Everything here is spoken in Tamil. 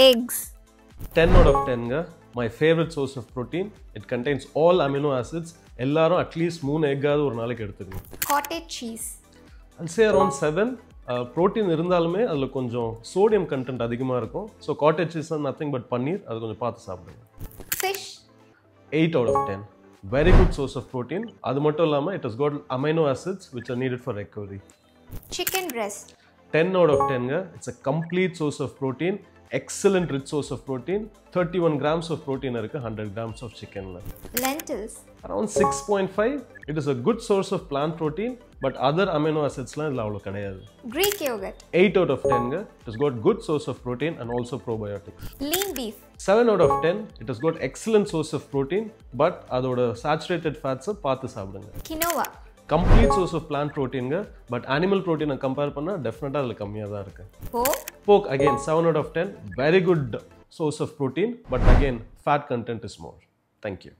eggs. 10 out of 10ங்க my favourite source of protein it contains all amino acids எல்லாரும் அட்லீஸ்ட் மூணு எக்காவது ஒரு நாளைக்கு எடுத்துக்கணும் cottage cheese. And say around seven protein இருந்தாலுமே அதில் கொஞ்சம் சோடியம் கண்டென்ட் அதிகமாக இருக்கும். So cottage is nothing but paneer அது கொஞ்சம் பார்த்து சாப்பிடுங்க. Fish. Eight out of ten very good source of protein அது மட்டும் இல்லாமல் it is got amino acids which are needed for recovery chicken breast. Ten out of டென்ங்க it's a complete source of protein of protein thirty one grams of protein இருக்குது ஹண்ட்ரட் கிராம்ஸ் ஆஃப் சிக்கனில் lentils. Around six point five it is a good source of plant protein but other amino ஆசிட்ஸ்லாம் இதில் அவ்வளோ கிடையாது. Greek yogurt. Eight out of டென்ங்க it is got good source of protein and also probiotics lean beef. Seven out of ten it is got excellent source of protein but அதோட சேச்சுரேட்டட் ஃபேட்ஸை பார்த்து சாப்பிடுங்க. Quinoa. Complete source of plant ப்ரோட்டீனுங்க but animal ப்ரோட்டீனை கம்பேர் பண்ணால் டெஃபினட்டாக அதில் கம்மியாக தான் இருக்குது Pork again 7 out of 10 very good source of protein but again fat content is more thank you